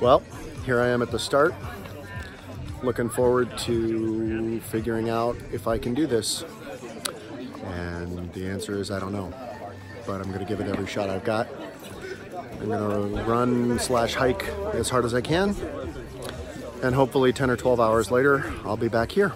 Well, here I am at the start. Looking forward to figuring out if I can do this. And the answer is I don't know. But I'm gonna give it every shot I've got. I'm gonna run slash hike as hard as I can. And hopefully 10 or 12 hours later, I'll be back here.